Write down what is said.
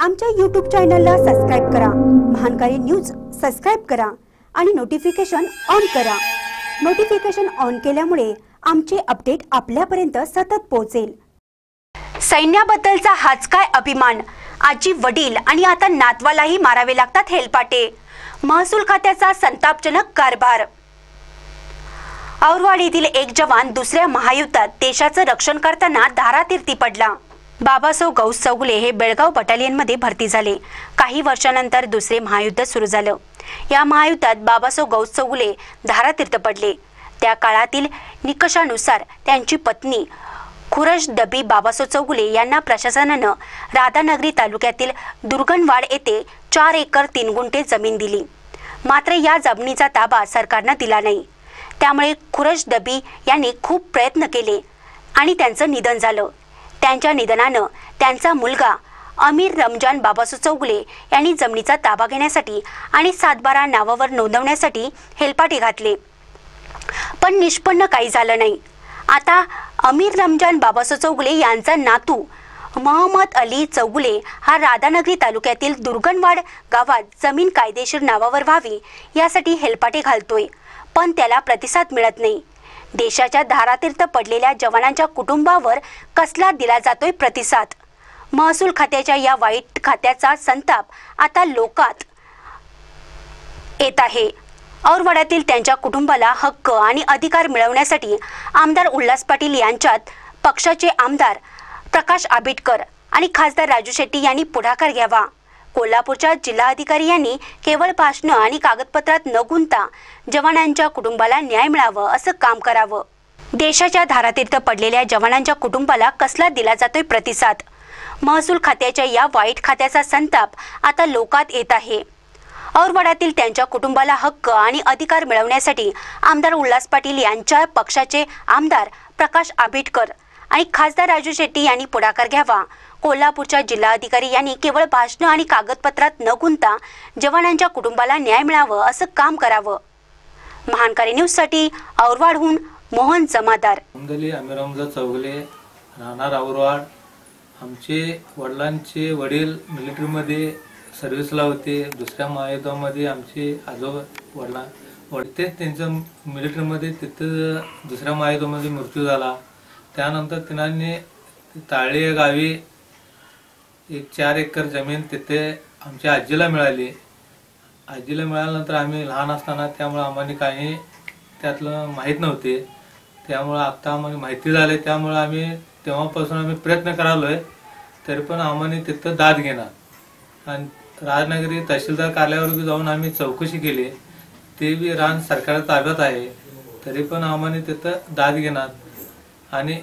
आमच्या यूट्यूब चॅनलला सबस्क्राईब करा. महानकारी न्यूज सबस्क्राईब करा आणि नोटिफिकेशन ऑन करा. नोटिफिकेशन ऑन केल्यामुळे आमचे अपडेट आपल्यापर्यंत सतत पोहोचेल. सैन्याबद्दलचा हाच काय अभिमान. आजी वडील आणि आता नातवालाही मारावे लागतात हेलपाटे. महसूल खात्याचा संतापजनक कारभार. औरवाड येथील एक जवान दुसऱ्या महायुद्धात देशाचं रक्षण करताना धारातीर्थी पडला. बाबासाहेब गौस चौगुले हे बेळगाव बटालियनमध्ये भरती झाले. काही वर्षानंतर दुसरे महायुद्ध सुरू झालं. या महायुद्धात बाबासाहेब गौस चौगुले धारातीर्थ पडले. त्या काळातील निकषानुसार त्यांची पत्नी खुरश दबी बाबासाहेब चौगुले यांना प्रशासनानं राधानगरी तालुक्यातील दुर्गणवाड येथे चार एकर तीन गुंठे जमीन दिली. मात्र या जमिनीचा ताबा सरकारनं दिला नाही. त्यामुळे खुरश दबी यांनी खूप प्रयत्न केले आणि त्यांचं निधन झालं. त्यांच्या निधनानं त्यांचा मुलगा अमीर रमजान बाबासाहेब चौगुले यांनी जमिनीचा ताबा घेण्यासाठी आणि सातबारा नावावर नोंदवण्यासाठी हेलपाटे घातले. पण निष्पन्न काही झालं नाही. आता अमीर रमजान बाबासाहेब चौगुले यांचा नातू महम्मद अली चौगुले हा राधानगरी तालुक्यातील दुर्गणवाड गावात जमीन कायदेशीर नावावर व्हावी यासाठी हेलपाटे घालतोय. पण त्याला प्रतिसाद मिळत नाही. देशाच्या धारातीर्थ पडलेल्या जवानांच्या कुटुंबावर कसला दिला जातोय प्रतिसाद? महसूल खात्याच्या या वाईट खात्याचा संताप आता लोकात येत आहे. औरवाड्यातील त्यांच्या कुटुंबाला हक्क आणि अधिकार मिळवण्यासाठी आमदार उल्हास पाटील यांच्यात पक्षाचे आमदार प्रकाश आबिटकर आणि खासदार राजू शेट्टी यांनी पुढाकार घ्यावा. कोल्हापूरच्या जिल्हाधिकारी यांनी केवळ भाषणं आणि कागदपत्रात न गुंता जवानांच्या कुटुंबाला न्याय मिळावं असं काम करावं. देशाच्या धारातीर्थ पडलेल्या जवानांच्या कुटुंबाला कसला दिला जातोय प्रतिसाद? महसूल खात्याच्या या वाईट खात्याचा संताप आता लोकात येत आहे. औरवाड्यातील त्यांच्या कुटुंबाला हक्क आणि अधिकार मिळवण्यासाठी आमदार उल्हास पाटील यांच्या पक्षाचे आमदार प्रकाश आंबेडकर आणि खासदार राजू शेट्टी यांनी पुढाकार घ्यावा. कोल्हापूरच्या जिल्हाधिकारी यांनी केवळ भाषणं आणि कागदपत्रात न गुंता जवानांच्या कुटुंबाला न्याय मिळावं असं काम करावं. महानकारी न्यूजसाठी औरवाडहून मोहन जमादार. मंगली अमिरामजा चौगले राहणार औरवाड आमचे वडिलांचे वडील मिलिटरीमध्ये सर्व्हिसला होते दुसऱ्या महायुद्धामध्ये आमचे आजोबा वडिला वडते त्यांचं मिलिटरीमध्ये तिथं दुसऱ्या महायुद्धामध्ये मृत्यू झाला. त्यानंतर तिनांनी ताळी या गावी एक चार एकर जमीन तिथे आमच्या आजीला मिळाली. आजीला मिळाल्यानंतर आम्ही लहान असताना त्यामुळे आम्हाला काही त्यातलं माहीत नव्हते. त्यामुळं आत्ता आम्हाला माहिती झाली त्यामुळं आम्ही तेव्हापासून आम्ही प्रयत्न करालोय तरी पण आम्हाला तिथं दाद घेणार. आणि राजनगरी तहसीलदार कार्यालयावर जाऊन आम्ही चौकशी केली. ते बी रान सरकार ताब्यात आहे तरी पण आम्हाला तिथं दाद घेणार. आणि